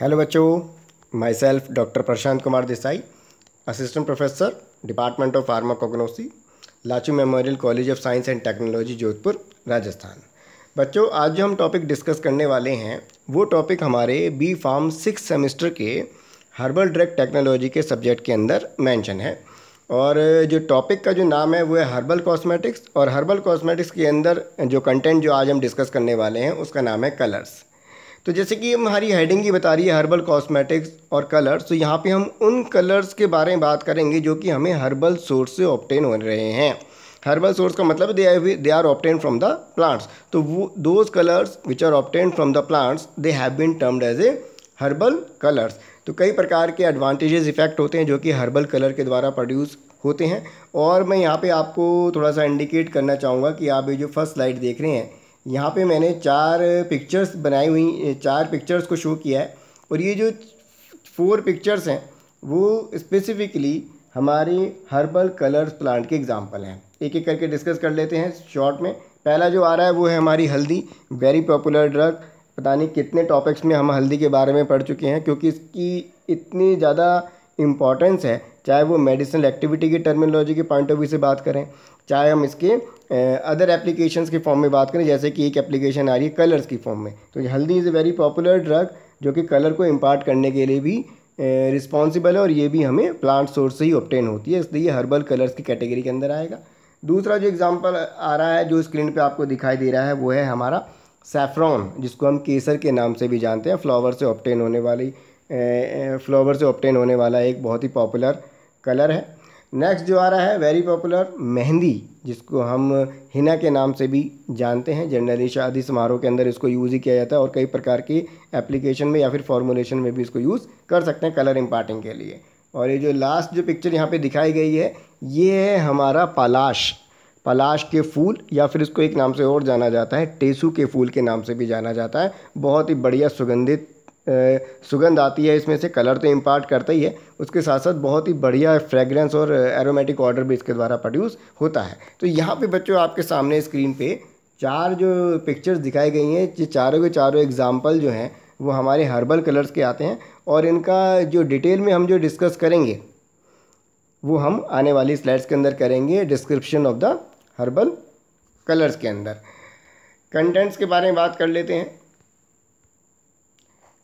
Hello बच्चों। Myself doctor Prashant Kumar Desai assistant professor department of pharmacognosy Lachoo memorial college of science and technology Jodhpur Rajasthan बच्चों, आज जो हम topic discuss करने वाले हैं, वो टॉपिक हमारे बी फार्म सिक्स सेमेस्टर के हर्बल ड्रग टेक्नोलॉजी के सब्जेक्ट के अंदर मेंशन है। और जो टॉपिक का जो नाम है, वो है हर्बल कॉस्मेटिक्स और हर्बल कॉस्मेटिक्स के अंदर जो कंटेंट जो आज हम डिस्कस करने वाले हैं, उसका नाम है कलर्स तो जैसे कि हमारी हेडिंग ही बता रही है हर्बल कॉस्मेटिक्स और कलर्स तो यहाँ पे हम उन कलर्स के बारे में बात करेंगे जो कि हमें हर्बल सोर्स से ऑप्टेन हो रहे हैं। हर्बल सोर्स का मतलब they are they are obtain from the plants तो वो those colours which are obtain from the plants they have been termed as a herbal colours तो कई प्रकार के एडवांटेजेस इफ़ेक्ट होते हैं जो कि हर्बल कलर के द्वारा प्रोड्यूस होते हैं। और मैं यहाँ पे आपको थोड़ा सा इंडिकेट करना चाहूँगा कि आप ये जो फ़र्स्ट स्लाइड देख रहे हैं यहाँ पे मैंने चार पिक्चर्स बनाई हुई चार पिक्चर्स को शो किया है। और ये जो फोर पिक्चर्स हैं, वो स्पेसिफिकली हमारे हर्बल कलर्स प्लांट के एग्जांपल हैं। एक एक करके डिस्कस कर लेते हैं शॉर्ट में। पहला जो आ रहा है, वो है हमारी हल्दी। वेरी पॉपुलर ड्रग पता नहीं कितने टॉपिक्स में हम हल्दी के बारे में पढ़ चुके हैं, क्योंकि इसकी इतनी ज़्यादा इम्पॉर्टेंस है। चाहे वो मेडिसिनल एक्टिविटी की टर्मिनोलॉजी के पॉइंट ऑफ़ व्यू से बात करें, चाहे हम इसके अदर एप्लीकेशंस के फॉर्म में बात करें, जैसे कि एक एप्लीकेशन आ रही है कलर्स की फॉर्म में। तो हल्दी is a very popular drug जो कि कलर को इम्पार्ट करने के लिए भी रिस्पॉन्सिबल है और ये भी हमें प्लांट सोर्स से ही ऑप्टेन होती है, इसलिए हर्बल कलर्स की कैटेगरी के अंदर आएगा। दूसरा जो एग्ज़ाम्पल आ रहा है, जो स्क्रीन पर आपको दिखाई दे रहा है, वो है हमारा सेफ्रॉन जिसको हम केसर के नाम से भी जानते हैं फ्लावर से ऑप्टेन होने वाली फ्लावर से ऑप्टेन होने वाला एक बहुत ही पॉपुलर कलर है। नेक्स्ट जो आ रहा है वेरी पॉपुलर मेहंदी, जिसको हम हिना के नाम से भी जानते हैं। जनरली शादी समारोह के अंदर इसको यूज़ ही किया जाता है और कई प्रकार की एप्लीकेशन में या फिर फॉर्मुलेशन में भी इसको यूज़ कर सकते हैं कलर इम्पार्टिंग के लिए। और ये जो लास्ट जो पिक्चर यहाँ पे दिखाई गई है, ये है हमारा पलाश। पलाश के फूल या फिर इसको एक नाम से और जाना जाता है, टेसू के फूल के नाम से भी जाना जाता है। बहुत ही बढ़िया सुगंधित सुगंध आती है, इसमें से कलर तो इम्पार्ट करता ही है। उसके साथ साथ बहुत ही बढ़िया फ्रेगरेंस और एरोमेटिक ऑर्डर भी इसके द्वारा प्रोड्यूस होता है। तो यहाँ पे बच्चों, आपके सामने स्क्रीन पे चार जो पिक्चर्स दिखाई गई हैं, ये चारों के चारों एग्ज़ाम्पल जो हैं, वो हमारे हर्बल कलर्स के आते हैं और इनका जो डिटेल में हम जो डिस्कस करेंगे, वो हम आने वाली स्लाइड्स के अंदर करेंगे description of the herbal colours के अंदर। कंटेंट्स के बारे में बात कर लेते हैं।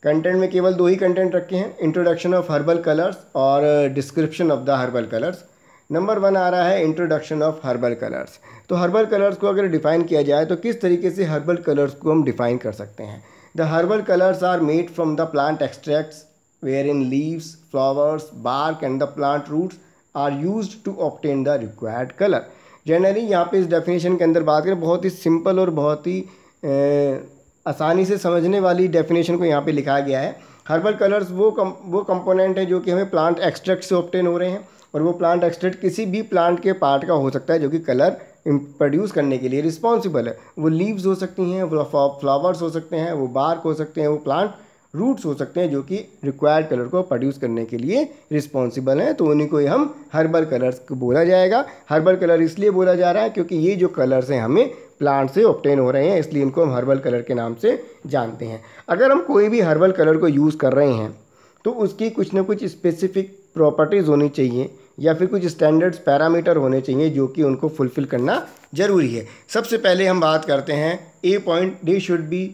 कंटेंट में केवल दो ही कंटेंट रखे हैं इंट्रोडक्शन ऑफ़ हर्बल कलर्स और description of the herbal colours number one आ रहा है इंट्रोडक्शन ऑफ़ हर्बल कलर्स तो हर्बल कलर्स को अगर डिफाइन किया जाए तो किस तरीके से हर्बल कलर्स को हम डिफाइन कर सकते हैं? The herbal colours are made from the plant extracts where in leaves flowers bark and the plant roots are use to obtain the required colour generally यहाँ पे इस डेफिनेशन के अंदर बात करें, बहुत ही सिंपल और बहुत ही आसानी से समझने वाली डेफिनेशन को यहाँ पे लिखा गया है। हर्बल कलर्स वो कम वो कंपोनेंट है जो कि हमें प्लांट एक्सट्रैक्ट से ऑप्टेन हो रहे हैं और वो प्लांट एक्सट्रैक्ट किसी भी प्लांट के पार्ट का हो सकता है जो कि कलर प्रोड्यूस करने के लिए रिस्पॉन्सिबल है। वो लीव्स हो सकती हैं फ्लावर्स हो सकते हैं, वो बार्क हो सकते हैं, वो प्लांट रूट्स हो सकते हैं जो कि रिक्वायर्ड कलर को प्रोड्यूस करने के लिए रिस्पॉन्सिबल हैं। तो उन्हीं को हम हर्बल कलर्स को बोला जाएगा। हर्बल कलर इसलिए बोला जा रहा है क्योंकि ये जो कलर्स हैं हमें प्लांट से ऑप्टेन हो रहे हैं, इसलिए इनको हम हर्बल कलर के नाम से जानते हैं। अगर हम कोई भी हर्बल कलर को यूज़ कर रहे हैं तो उसकी कुछ ना कुछ स्पेसिफिक प्रॉपर्टीज़ होनी चाहिए या फिर कुछ स्टैंडर्ड्स पैरामीटर होने चाहिए जो कि उनको फुलफ़िल करना ज़रूरी है। सबसे पहले हम बात करते हैं a point they should be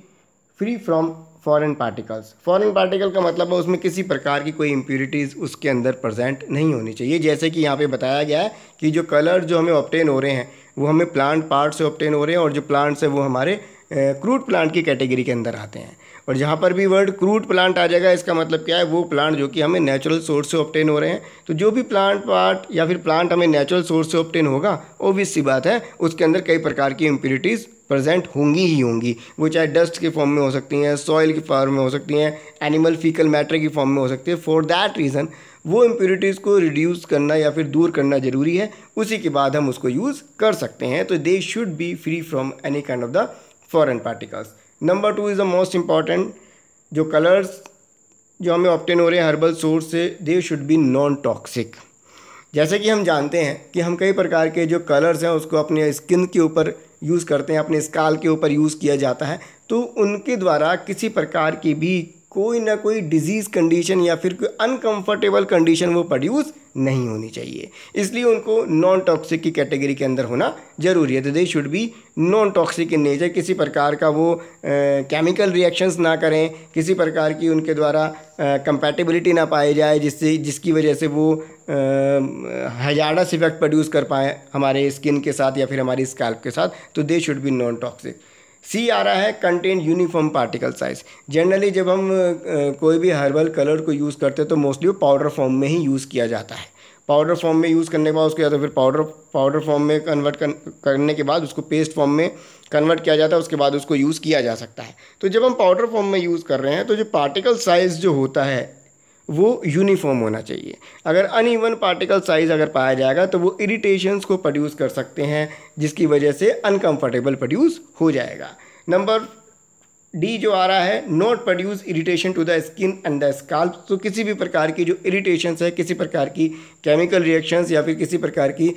free from foreign particles foreign particle का मतलब है उसमें किसी प्रकार की कोई इम्प्यूरिटीज़ उसके अंदर प्रजेंट नहीं होनी चाहिए। जैसे कि यहाँ पे बताया गया है कि जो कलर जो हमें ऑप्टेन हो रहे हैं, वो हमें प्लांट पार्ट से ऑप्टेन हो रहे हैं और जो प्लांट्स हैं, वो हमारे क्रूड प्लांट की कैटेगरी के अंदर आते हैं। और जहाँ पर भी वर्ड क्रूड प्लांट आ जाएगा, इसका मतलब क्या है? वो प्लांट जो कि हमें नेचुरल सोर्स से ऑप्टेन हो रहे हैं। तो जो भी प्लांट पार्ट या फिर प्लांट हमें नेचुरल सोर्स से ऑप्टेन होगा ओबियस सी बात है, उसके अंदर कई प्रकार की इम्प्यूरिटीज़ प्रेजेंट होंगी ही होंगी। वो चाहे डस्ट के फॉर्म में हो सकती हैं सॉइल के फॉर्म में हो सकती हैं एनिमल फीकल मैटर की फॉर्म में हो सकती है। फॉर दैट रीज़न वो इम्प्योरिटीज़ को रिड्यूस करना या फिर दूर करना ज़रूरी है। उसी के बाद हम उसको यूज़ कर सकते हैं। तो they should be free from any kind of the foreign particles number two is the most important जो कलर्स जो हमें ऑप्टेन हो रहे हैं हर्बल सोर्स से they should be non toxic जैसे कि हम जानते हैं कि हम कई प्रकार के जो कलर्स हैं, उसको अपने स्किन के ऊपर यूज़ करते हैं, अपने स्काल के ऊपर यूज़ किया जाता है तो उनके द्वारा किसी प्रकार की भी कोई ना कोई डिज़ीज़ कंडीशन या फिर कोई अनकंफर्टेबल कंडीशन वो प्रोड्यूस नहीं होनी चाहिए। इसलिए उनको नॉन टॉक्सिक की कैटेगरी के अंदर होना ज़रूरी है। तो they should be non toxic in nature किसी प्रकार का वो केमिकल रिएक्शंस ना करें। किसी प्रकार की उनके द्वारा कंपैटिबिलिटी ना पाई जाए, जिससे, जिसकी वजह से वो हजारस इफ़ेक्ट प्रोड्यूस कर पाए हमारे स्किन के साथ या फिर हमारी स्कैल्प के साथ। तो they should be non toxic सी आ रहा है contain uniform particle size generally जब हम कोई भी हर्बल कलर को यूज़ करते हैं तो मोस्टली वो पाउडर फॉर्म में ही यूज़ किया जाता है। पाउडर फॉर्म में यूज़ करने के बाद उसके या तो फिर पाउडर पाउडर फॉर्म में कन्वर्ट कर, करने के बाद उसको पेस्ट फॉर्म में कन्वर्ट किया जाता है उसके बाद उसको यूज़ किया जा सकता है। तो जब हम पाउडर फॉर्म में यूज़ कर रहे हैं तो जो पार्टिकल साइज़ जो होता है वो यूनिफॉर्म होना चाहिए। अगर अनइवन पार्टिकल साइज़ अगर पाया जाएगा तो वो इरिटेशंस को प्रोड्यूस कर सकते हैं, जिसकी वजह से अनकम्फर्टेबल प्रोड्यूस हो जाएगा। नंबर डी जो आ रहा है not produce irritation to the skin and the scalp तो किसी भी प्रकार की जो इरिटेशंस है, किसी प्रकार की केमिकल रिएक्शंस या फिर किसी प्रकार की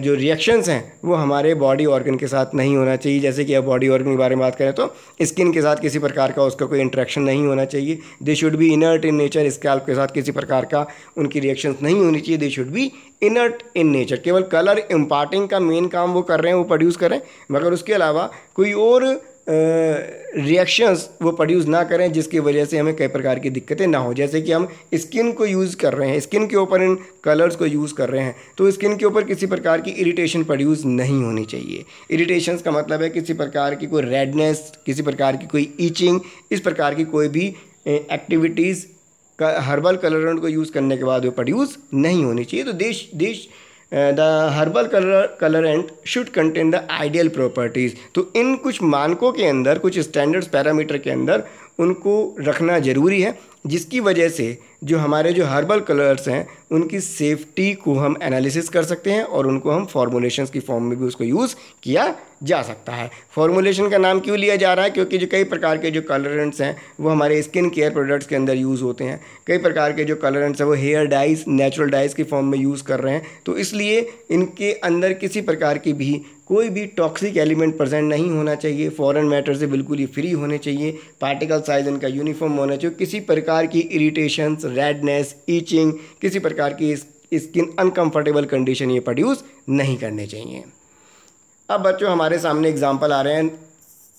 जो रिएक्शंस हैं, वो हमारे बॉडी ऑर्गन के साथ नहीं होना चाहिए। जैसे कि अब बॉडी ऑर्गन के बारे में बात करें तो स्किन के साथ किसी प्रकार का उसका कोई इंट्रैक्शन नहीं होना चाहिए। They should be inert in nature scalp के साथ किसी प्रकार का उनकी रिएक्शंस नहीं होनी चाहिए। They should be inert in nature केवल कलर इम्पार्टिंग का मेन काम वो कर रहे हैं, वो प्रोड्यूस करें मगर उसके अलावा कोई और रिएक्शंस वो प्रोड्यूस ना करें जिसकी वजह से हमें कई प्रकार की दिक्कतें ना हो। जैसे कि हम स्किन को यूज़ कर रहे हैं स्किन के ऊपर इन कलर्स को यूज़ कर रहे हैं तो स्किन के ऊपर किसी प्रकार की इरिटेशन प्रोड्यूस नहीं होनी चाहिए। इरिटेशंस का मतलब है किसी प्रकार की कोई रेडनेस किसी प्रकार की कोई ईचिंग इस प्रकार की कोई भी एक्टिविटीज़ का हर्बल कलर को यूज़ करने के बाद वो प्रोड्यूस नहीं होनी चाहिए। तो देश देश the herbal colour colourant should contain the ideal properties तो इन कुछ मानकों के अंदर, कुछ स्टैंडर्ड्स पैरामीटर के अंदर उनको रखना ज़रूरी है, जिसकी वजह से जो हमारे जो हर्बल कलर्स हैं, उनकी सेफ्टी को हम एनालिसिस कर सकते हैं और उनको हम फॉर्मुलेशंस की फॉर्म में भी उसको यूज़ किया जा सकता है। फॉर्मुलेशन का नाम क्यों लिया जा रहा है? क्योंकि जो कई प्रकार के जो कलरेंट्स हैं, वो हमारे स्किन केयर प्रोडक्ट्स के अंदर यूज़ होते हैं। कई प्रकार के जो कलरेंट्स हैं, वो हेयर डाइज नेचुरल डाइज की फॉर्म में यूज़ कर रहे हैं। तो इसलिए इनके अंदर किसी प्रकार की भी कोई भी टॉक्सिक एलिमेंट प्रेजेंट नहीं होना चाहिए। फॉरेन मैटर से बिल्कुल ही फ्री होने चाहिए। पार्टिकल साइज़ इनका यूनिफॉर्म होना चाहिए। किसी प्रकार की इरिटेशंस रेडनेस ईचिंग किसी प्रकार की स्किन अनकंफर्टेबल कंडीशन ये प्रोड्यूस नहीं करने चाहिए। अब बच्चों, हमारे सामने एग्ज़ाम्पल आ रहे हैं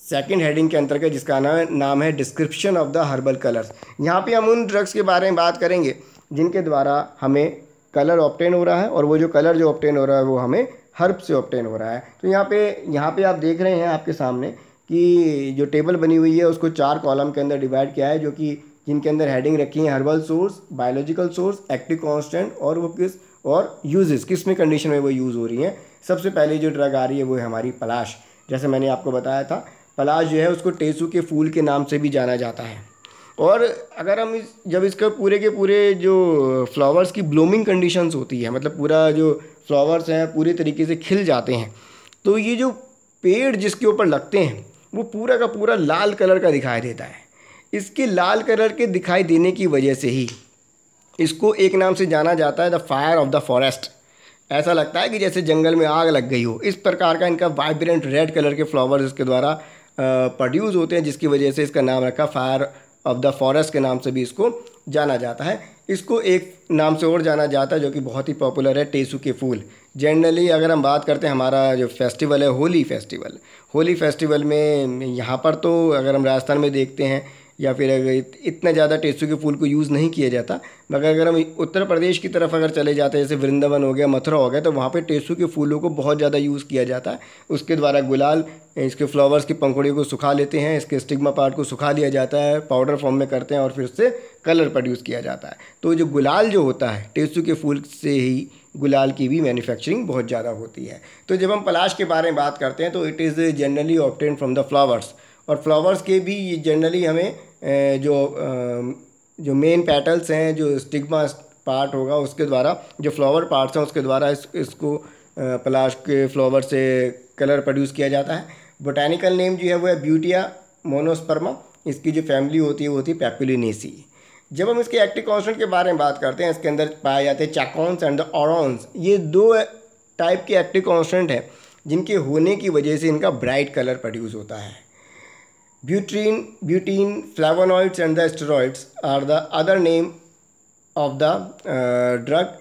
सेकेंड हेडिंग के अंतर्गत जिसका नाम नाम है description of the herbal colours यहाँ पे हम उन ड्रग्स के बारे में बात करेंगे, जिनके द्वारा हमें कलर ऑप्टेन हो रहा है और वो जो कलर जो ऑप्टेन हो रहा है, वो हमें हर्ब से ऑप्टेन हो रहा है। तो यहाँ पे यहाँ पे आप देख रहे हैं आपके सामने कि जो टेबल बनी हुई है, उसको चार कॉलम के अंदर डिवाइड किया है, जो कि जिनके अंदर हेडिंग रखी है herbal source biological source active constant और वो किस और यूजेस किसमें कंडीशन में वो यूज़ हो रही हैं। सबसे पहले जो ड्रग आ रही है वो है हमारी पलाश। जैसे मैंने आपको बताया था, पलाश जो है उसको टेसू के फूल के नाम से भी जाना जाता है। और अगर हम इस, जब इसका पूरे के पूरे जो फ्लावर्स की ब्लूमिंग कंडीशंस होती है मतलब पूरा जो फ्लावर्स हैं, पूरे तरीके से खिल जाते हैं तो ये जो पेड़ जिसके ऊपर लगते हैं, वो पूरा का पूरा लाल कलर का दिखाई देता है। इसके लाल कलर के दिखाई देने की वजह से ही। इसको एक नाम से जाना जाता है the fire of the forest. ऐसा लगता है कि जैसे जंगल में आग लग गई हो। इस प्रकार का इनका वाइब्रेंट रेड कलर के फ्लावर्स इसके द्वारा प्रोड्यूस होते हैं, जिसकी वजह से इसका नाम रखा फायर ऑफ़ द फॉरेस्ट के नाम से भी इसको जाना जाता है। इसको एक नाम से और जाना जाता है, जो कि बहुत ही पॉपुलर है, टेसू के फूल। जनरली अगर हम बात करते हैं, हमारा जो फेस्टिवल है, होली फेस्टिवल होली फेस्टिवल में, यहाँ पर तो अगर हम राजस्थान में देखते हैं या फिर अगर इतना ज़्यादा टेसू के फूल को यूज़ नहीं किया जाता, मगर अगर हम उत्तर प्रदेश की तरफ़ अगर चले जाते हैं, जैसे वृंदावन हो गया, मथुरा हो गया तो वहाँ पे टेसू के फूलों को बहुत ज़्यादा यूज़ किया जाता है। उसके द्वारा गुलाल, इसके फ्लावर्स की पंखुड़ियों को सुखा लेते हैं, इसके स्टिग्मा पार्ट को सुखा लिया जाता है, पाउडर फॉर्म में करते हैं और फिर उससे कलर प्रोड्यूस किया जाता है। तो जो गुलाल जो होता है टेसू के फूल से ही गुलाल की भी मैन्युफैक्चरिंग बहुत ज़्यादा होती है। तो जब हम पलाश के बारे में बात करते हैं तो it is generally obtain from the flowers और फ्लावर्स के भी ये जनरली हमें जो जो मेन पेटल्स हैं, जो स्टिग्मा पार्ट होगा, उसके द्वारा, जो फ्लावर पार्ट्स हैं, उसके द्वारा इस, इसको पलाश के फ्लावर से कलर प्रोड्यूस किया जाता है। बोटानिकल नेम जो है, वो है ब्यूटिया मोनोस्पर्मा इसकी जो फैमिली होती है, वो होती है पैपुलिनेसी जब हम इसके एक्टिव कॉन्स्टेंट के बारे में बात करते हैं, इसके अंदर पाए जाते हैं चैकॉन्स एंड द ऑरॉन्स ये दो टाइप के एक्टिव कॉन्स्टेंट हैं, जिनके होने की वजह से इनका ब्राइट कलर प्रोड्यूस होता है। Butein butein flavonoids and the steroids are the other name of the drug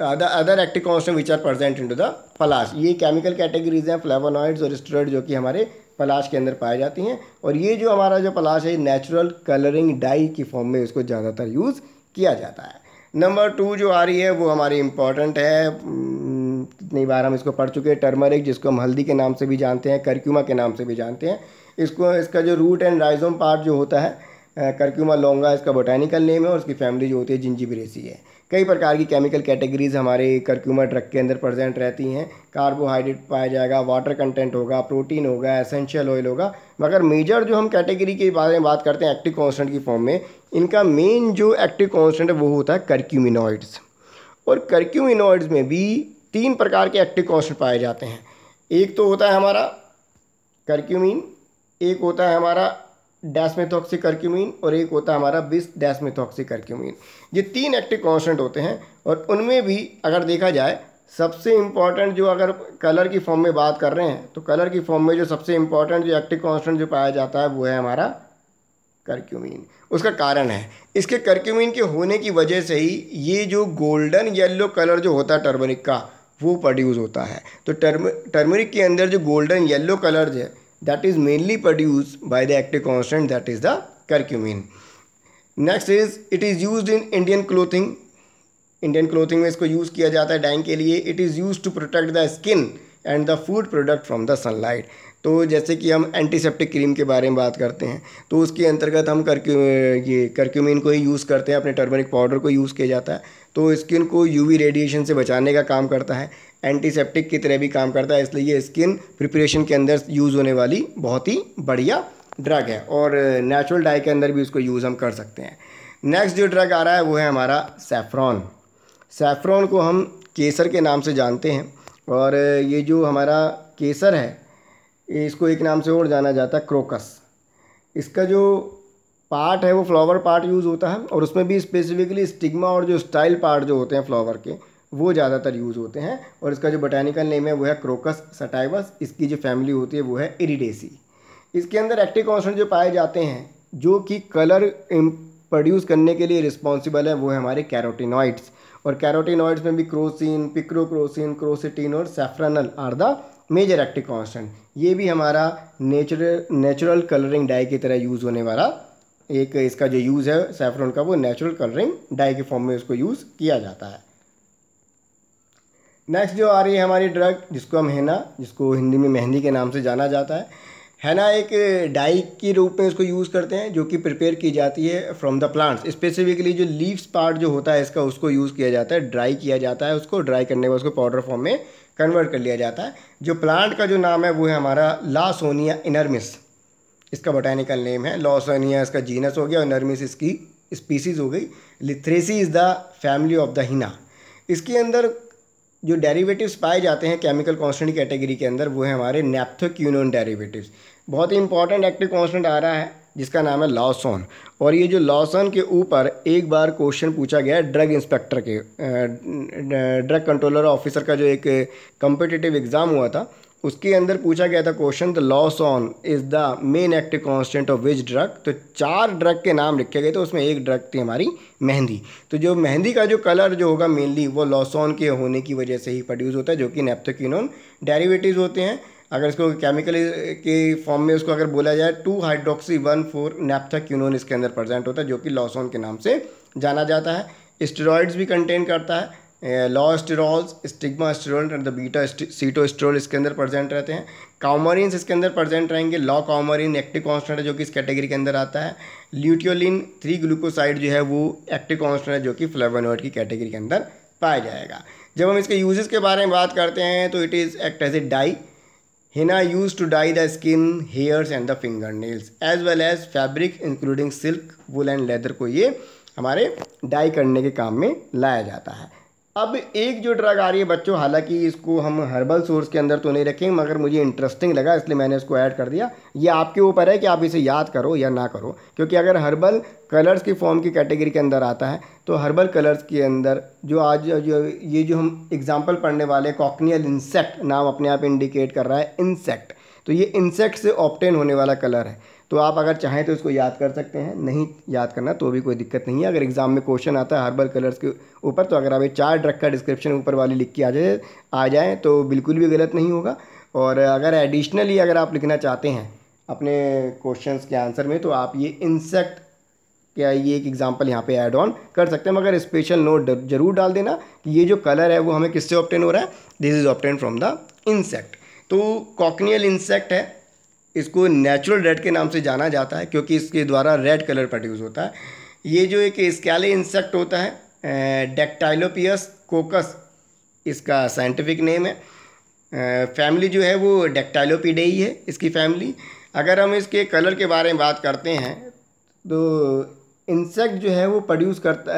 the other active constant which are present in to the palash ये केमिकल कैटेगरीज हैं फ्लेवोनॉइड्स और स्टेरॉइड जो कि हमारे पलाश के अंदर पाई जाती हैं। और ये जो हमारा जो पलाश है नेचुरल कलरिंग डाई की फॉर्म में इसको ज़्यादातर यूज़ किया जाता है। नंबर टू जो आ रही है, वो हमारी इंपॉर्टेंट है। कितनी बार हम इसको पढ़ चुके हैं टर्मरिक जिसको हम हल्दी के नाम से भी जानते हैं करक्यूमा के नाम से भी जानते हैं। इसको, इसका जो रूट एंड राइजोम पार्ट जो होता है करक्यूमा लोंगा इसका बोटानिकल नेम है और उसकी फैमिली जो होती है जिंजीबिरेसी है कई प्रकार की केमिकल कैटेगरीज हमारे कर्क्यूमर ड्रग के अंदर प्रेजेंट रहती हैं। कार्बोहाइड्रेट पाया जाएगा वाटर कंटेंट होगा प्रोटीन होगा एसेंशियल ऑयल होगा। मगर मेजर जो हम कैटेगरी के बारे में बात करते हैं एक्टिव कॉन्सटेंट की फॉर्म में, इनका मेन जो एक्टिव कॉन्सटेंट है वो होता है कर्क्यूमिनॉइड्स और कर्क्यूमिनॉइड्स में भी तीन प्रकार के एक्टिव कॉन्स्टेंट पाए जाते हैं। एक तो होता है हमारा कर्क्यूमिन एक होता है हमारा डैसमेथॉक्सिक कर्क्यूमिन और एक होता है हमारा बिस डैसमेथॉक्सिक कर्क्यूमिन ये तीन एक्टिव कॉन्स्टेंट होते हैं और उनमें भी अगर देखा जाए, सबसे इंपॉर्टेंट जो अगर कलर की फॉर्म में बात कर रहे हैं तो कलर की फॉर्म में जो सबसे इंपॉर्टेंट जो एक्टिव कॉन्स्टेंट जो पाया जाता है, वो है हमारा कर्क्यूमिन उसका कारण है। इसके कर्क्यूमिन के होने की वजह से ही ये जो गोल्डन येलो कलर जो होता है टर्मरिक का, वो प्रोड्यूस होता है। तो टर्म टर्मरिक के अंदर जो गोल्डन येलो कलर है that is mainly produced by the active constant that is the curcumin next is it is used in indian clothing Indian clothing में इसको यूज़ किया जाता है डाइंग के लिए it is use to protect the skin and the food product from the sunlight तो जैसे कि हम एंटीसेप्टिक क्रीम के बारे में बात करते हैं तो उसके अंतर्गत हम करक्यू ये करक्यूमिन को ही यूज़ करते हैं, अपने टर्मरिक पाउडर को यूज़ किया जाता है तो स्किन को यूवी रेडिएशन से बचाने का काम करता है एंटीसेप्टिक की तरह भी काम करता है, इसलिए ये स्किन प्रिपरेशन के अंदर यूज़ होने वाली बहुत ही बढ़िया ड्रग है और नेचुरल डाई के अंदर भी उसको यूज़ हम कर सकते हैं। नेक्स्ट जो ड्रग आ रहा है, वो है हमारा सेफ्रॉन सेफ्रॉन को हम केसर के नाम से जानते हैं और ये जो हमारा केसर है इसको एक नाम से और जाना जाता है क्रोकस इसका जो पार्ट है, वो फ्लावर पार्ट यूज़ होता है और उसमें भी स्पेसिफिकली स्टिग्मा और जो स्टाइल पार्ट जो होते हैं फ्लावर के, वो ज़्यादातर यूज़ होते हैं और इसका जो बोटानिकल नेम है, वो है क्रोकस सटाइवस इसकी जो फैमिली होती है, वो है इरीडेसी इसके अंदर एक्टिव कॉन्सेंट जो पाए जाते हैं, जो कि कलर प्रोड्यूस करने के लिए रिस्पॉन्सिबल है, वो है हमारे कैरोटिनॉइड्स और कैरोटिनॉइड्स में भी क्रोसिन पिक्रोक्रोसिन क्रोसिटीन और safranal are the major active constant ये भी हमारा नेचुरल नेचुरल कलरिंग डाई की तरह यूज़ होने वाला एक इसका जो यूज़ है सेफ्रॉन का, वो नेचुरल कलरिंग डाई के फॉर्म में उसको यूज़ किया जाता है। नेक्स्ट जो आ रही है हमारी ड्रग जिसको हम हेना जिसको हिंदी में मेहंदी के नाम से जाना जाता है हैना एक डाई के रूप में इसको यूज़ करते हैं, जो कि प्रिपेयर की जाती है फ्रॉम द प्लांट्स स्पेसिफिकली जो लीव्स पार्ट जो होता है इसका, उसको यूज़ किया जाता है ड्राई किया जाता है, उसको ड्राई करने के बाद उसको पाउडर फॉर्म में कन्वर्ट कर लिया जाता है। जो प्लांट का जो नाम है, वो है हमारा लासोनिया इनर्मिस इसका बोटानिकल नेम है। लॉसोनिया इसका जीनस हो गया और इनर्मिस इसकी स्पीसीज़ हो गई। Lythraceae is the family of the henna इसके अंदर जो डेरिवेटिव्स पाए जाते हैं केमिकल कॉन्स्टेंट कैटेगरी के अंदर, वो है हमारे नेप्थोक्यूनोन डेरिवेटिव्स बहुत ही इंपॉर्टेंट एक्टिव कॉन्स्टेंट आ रहा है, जिसका नाम है लॉसॉन और ये जो लॉसन के ऊपर एक बार क्वेश्चन पूछा गया है ड्रग इंस्पेक्टर के ड्रग कंट्रोलर ऑफिसर का जो एक कम्पिटिटिव एग्ज़ाम हुआ था, उसके अंदर पूछा गया था question the lawsone is the main active constant of which drug तो चार ड्रग के नाम लिखे गए थे, उसमें एक ड्रग थी हमारी मेहंदी. तो जो मेहंदी का जो कलर जो होगा मेनली वो लॉसॉन के होने की वजह से ही प्रोड्यूस होता है, जो कि नेप्थोकिनोन डेरिवेटिव्स होते हैं. अगर इसको केमिकल के फॉर्म में उसको अगर बोला जाए two hydroxy one four naphthoquinone इसके अंदर प्रेजेंट होता है, जो कि लॉसोन के नाम से जाना जाता है। स्टेरॉइड्स भी कंटेन करता है। Law sterols stigmasterol and the beta sitosterol अंदर प्रेजेंट रहते हैं। काउमरिन इसके अंदर प्रेजेंट रहेंगे। लॉ काउमरिन एक्टिव कॉन्स्टेंट है, जो कि इस कैटेगरी के अंदर आता है। ल्यूटियोलिन थ्री ग्लूकोसाइड जो है, वो एक्टिव कॉन्स्टेंट है, जो कि फ्लेवोनॉइड की कैटेगरी के अंदर पाया जाएगा। जब हम इसके यूजेस के बारे में बात करते हैं तो it is act as a dye henna used to dye the skin, hairs and the nails as well as fabric including silk wool and leather को ये हमारे डाई करने के काम में लाया जाता है। अब एक जो ड्रग आ रही है बच्चों, हालाँकि इसको हम हर्बल सोर्स के अंदर तो नहीं रखेंगे, मगर मुझे इंटरेस्टिंग लगा, इसलिए मैंने इसको ऐड कर दिया। ये आपके ऊपर है कि आप इसे याद करो या ना करो, क्योंकि अगर हर्बल कलर्स की फॉर्म की कैटेगरी के अंदर आता है तो हर्बल कलर्स के अंदर जो आज जो, ये जो हम एग्ज़ाम्पल पढ़ने वाले कॉकनियल इंसेक्ट नाम अपने आप इंडिकेट कर रहा है इंसेक्ट तो ये इंसेक्ट से ऑप्टेन होने वाला कलर है। तो आप अगर चाहें तो इसको याद कर सकते हैं, नहीं याद करना तो भी कोई दिक्कत नहीं है। अगर एग्ज़ाम में क्वेश्चन आता है हर्बल कलर्स के ऊपर तो अगर आप ये चार ड्रग का डिस्क्रिप्शन ऊपर वाली लिख के आ जाए आ जाए तो बिल्कुल भी गलत नहीं होगा। और अगर एडिशनली अगर आप लिखना चाहते हैं अपने क्वेश्चन के आंसर में तो आप ये इंसेक्ट क्या ये एक एग्जांपल यहाँ पे ऐड ऑन कर सकते हैं। मगर स्पेशल नोट ज़रूर डाल देना कि ये जो कलर है, वो हमें किससे ऑप्टेन हो रहा है? This is obtain from the insect तो कॉकनियल इंसेक्ट है इसको नेचुरल रेड के नाम से जाना जाता है, क्योंकि इसके द्वारा रेड कलर प्रोड्यूस होता है। ये जो एक स्कैले इंसेक्ट होता है डेक्टाइलोपियस कोकस इसका साइंटिफिक नेम है। फैमिली जो है वो डेक्टाइलोपीडे ही है इसकी फैमिली अगर हम इसके कलर के बारे में बात करते हैं तो इंसेक्ट जो है वो प्रोड्यूस करता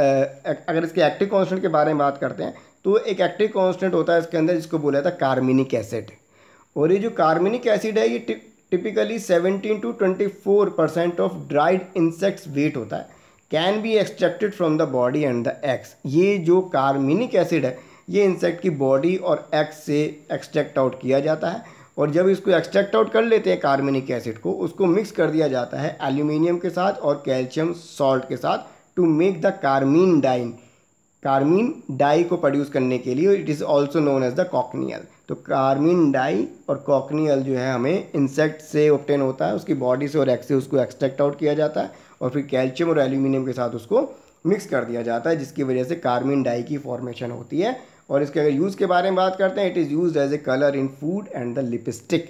अगर इसके एक्टिव कॉन्स्टेंट के बारे में बात करते हैं तो एक एक्टिव कॉन्स्टेंट होता है इसके अंदर, जिसको बोला जाता है कार्मिनिक एसिड और ये जो कार्मिनिक एसिड है, ये typically seventeen to twenty four percent of dried insects weight होता है can be extracted from the body and the x ये जो कार्मिनिक एसिड है, ये इंसेक्ट की बॉडी और एक्स से एक्सट्रैक्ट आउट किया जाता है और जब इसको एक्सट्रैक्ट आउट कर लेते हैं कार्बनिक एसिड को, उसको मिक्स कर दिया जाता है एल्यूमिनियम के साथ और कैल्शियम सॉल्ट के साथ to make the carmine dye carmine dye को प्रोड्यूस करने के लिए it is also known as the cochineal तो कार्मीन डाई और कॉकनील जो है हमें इंसेक्ट से ऑप्टेन होता है, उसकी बॉडी से और एक्स से उसको एक्सट्रैक्ट आउट किया जाता है और फिर कैल्शियम और एल्यूमिनियम के साथ उसको मिक्स कर दिया जाता है, जिसकी वजह से कार्मिन डाई की फॉर्मेशन होती है। और इसके अगर यूज़ के बारे में बात करते हैं it is use as a colour in food and the lipstick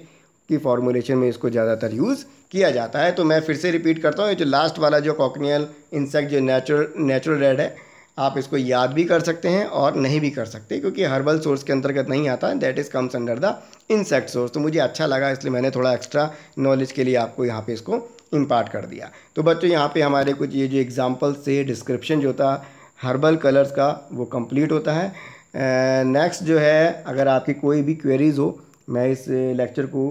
की फॉर्मुलेशन में इसको ज़्यादातर यूज़ किया जाता है। तो मैं फिर से रिपीट करता हूँ, ये जो लास्ट वाला जो कॉकनियल इंसेक्ट जो नेचुरल नेचुरल रेड है आप इसको याद भी कर सकते हैं और नहीं भी कर सकते, क्योंकि हर्बल सोर्स के अंतर्गत नहीं आता है that is comes under the insect source तो मुझे अच्छा लगा, इसलिए मैंने थोड़ा एक्स्ट्रा नॉलेज के लिए आपको यहाँ पे इसको इम्पार्ट कर दिया। तो बच्चों, यहाँ पे हमारे कुछ ये जो एग्जाम्पल्स से डिस्क्रिप्शन जो था हर्बल कलर्स का, वो कंप्लीट होता है। नेक्स्ट जो है, अगर आपकी कोई भी क्वेरीज़ हो, मैं इस लेक्चर को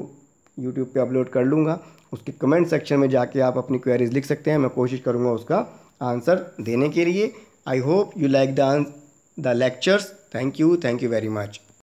यूट्यूब पे अपलोड कर लूँगा। उसके कमेंट सेक्शन में जाके आप अपनी क्वेरीज लिख सकते हैं। मैं कोशिश करूँगा उसका आंसर देने के लिए। I hope you like the, the lectures. Thank you. Thank you very much.